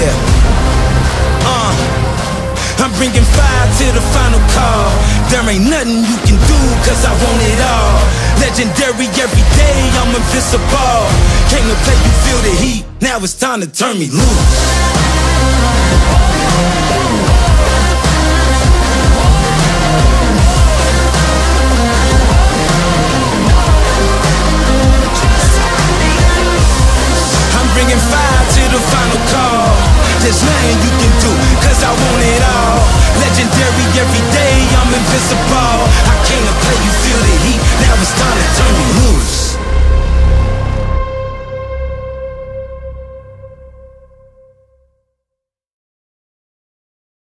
Yeah. Uh, I'm bringing fire to the final call. There ain't nothing you can do, cause I want it all. Legendary every day, I'm invincible. Came to play, you feel the heat. Now it's time to turn me loose. there's nothing you can do, cause I want it all. Legendary every day, I'm invincible.